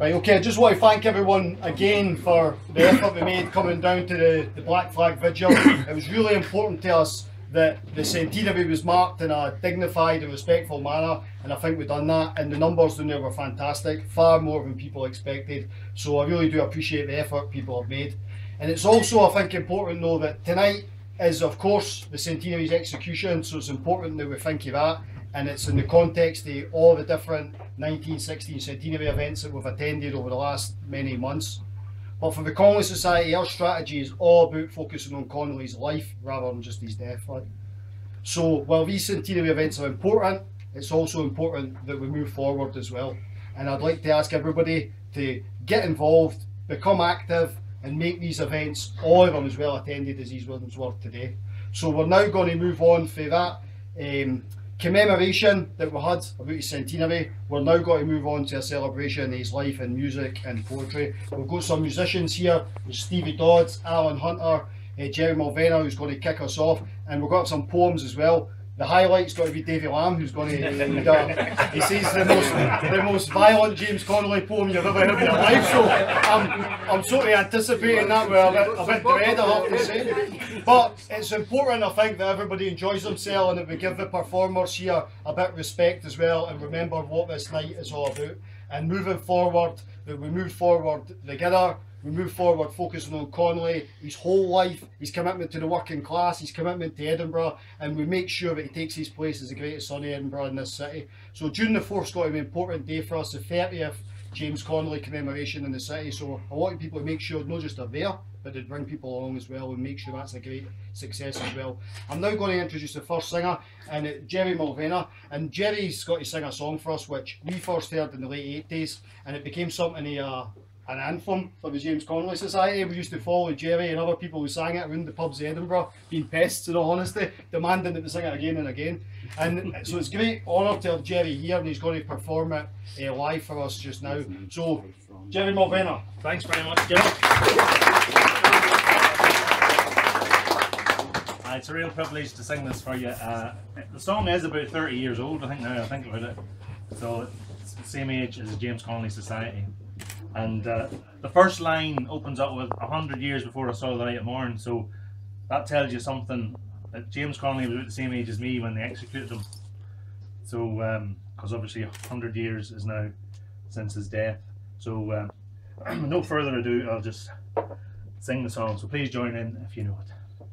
Right, okay, I just want to thank everyone again for the effort we made coming down to the, the Black Flag Vigil. It was really important to us that the centenary was marked in a dignified and respectful manner, and I think we've done that. And the numbers down there were fantastic, far more than people expected. So I really do appreciate the effort people have made. And it's also, I think, important though that tonight is, of course, the centenary's execution, so it's important that we think of that. And it's in the context of all the different 1916 centenary events that we've attended over the last many months. But for the Connolly Society, our strategy is all about focusing on Connolly's life rather than just his death. So while these centenary events are important, it's also important that we move forward as well. And I'd like to ask everybody to get involved, become active, and make these events, all of them as well attended as these ones were today. So we're now going to move on for that um, commemoration that we had about his centenary. We're now going to move on to a celebration of his life in music and poetry. We've got some musicians here, Stevie Dodds, Alan Hunter, uh, Gerry Mulvenna who's going to kick us off, and we've got some poems as well. The highlight's got to be Davy Lamb, who's going to read. Uh, he says the most, the most violent James Connolly poem you've ever heard in your life. So I'm, I'm sort of anticipating that with a bit, a bit dread, I have to say. But it's important, I think, that everybody enjoys themselves and that we give the performers here a bit of respect as well, and remember what this night is all about. And moving forward, that we move forward together we move forward focusing on Connolly, his whole life, his commitment to the working class, his commitment to Edinburgh, and we make sure that he takes his place as the greatest son of Edinburgh in this city. So June the 4th is going to be an important day for us, the 30th James Connolly commemoration in the city. So I want people to make sure not just they're there, but to bring people along as well and make sure that's a great success as well. I'm now going to introduce the first singer, and uh, Gerry Mulvenna. And Gerry's got to sing a song for us, which we first heard in the late 80s, and it became something he uh, an anthem for the James Connolly Society. We used to follow Gerry and other people who sang it around the pubs in Edinburgh, being pests in all honesty, demanding that they sing it again and again. And so it's great honour to have Gerry here and he's going to perform it uh, live for us just now. So, Gerry Mulvenna. Thanks very much, Jerry. Uh, it's a real privilege to sing this for you. Uh, the song is about 30 years old, I think now I think about it. So it's the same age as the James Connolly Society. And uh, the first line opens up with a hundred years before I saw the light of morn. So that tells you something that James Connolly was about the same age as me when they executed him. So, because um, obviously a hundred years is now since his death. So, uh, no further ado, I'll just sing the song. So please join in if you know it.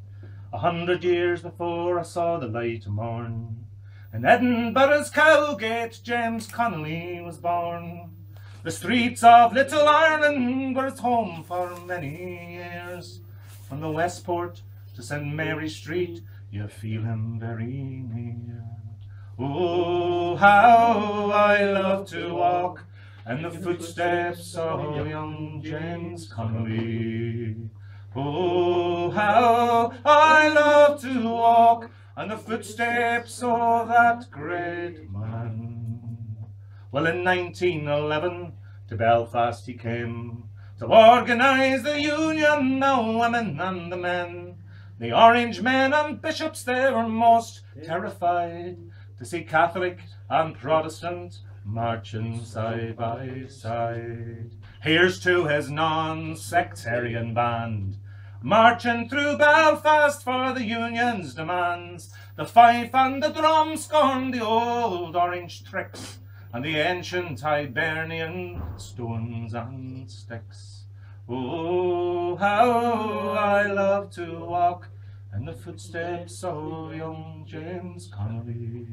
A hundred years before I saw the light of morn, in Edinburgh's Cowgate, James Connolly was born. The streets of Little Ireland were his home for many years. From the Westport to St Mary Street, you feel him very near. Oh, how I love to walk in the footsteps of young James Connolly. Oh, how I love to walk in the footsteps of that great man. Well, in 1911, to Belfast he came to organise the union, the women and the men. The Orange men and bishops, they were most terrified to see Catholic and Protestant marching side by side. Here's to his non-sectarian band, marching through Belfast for the union's demands. The fife and the drum scorn the old orange tricks, and the ancient Hibernian stones and sticks. Oh, how I love to walk in the footsteps of young James Connolly.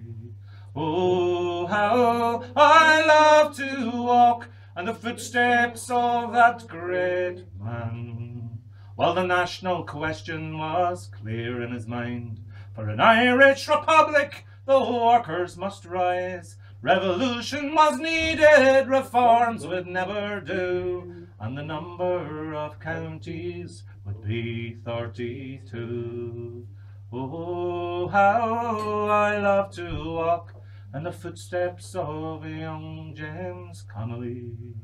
Oh, how I love to walk in the footsteps of that great man. While the national question was clear in his mind, for an Irish republic the workers must rise, Revolution was needed, reforms would never do, and the number of counties would be 32. Oh, how I love to walk in the footsteps of young James Connolly.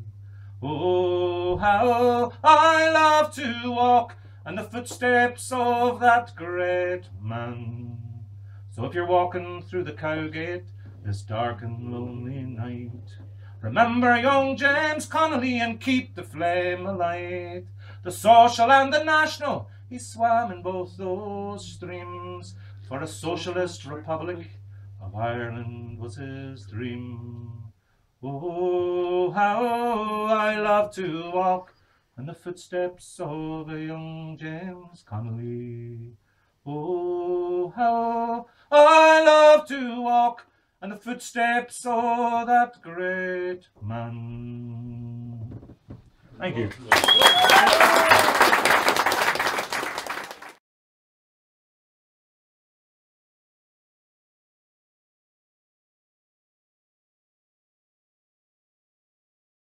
Oh, how I love to walk in the footsteps of that great man. So if you're walking through the Cowgate, this dark and lonely night. Remember young James Connolly and keep the flame alight. The social and the national, he swam in both those streams. For a socialist republic of Ireland was his dream. Oh, how I love to walk in the footsteps of a young James Connolly. Oh, how I love to walk and the footsteps of that great man. Thank you.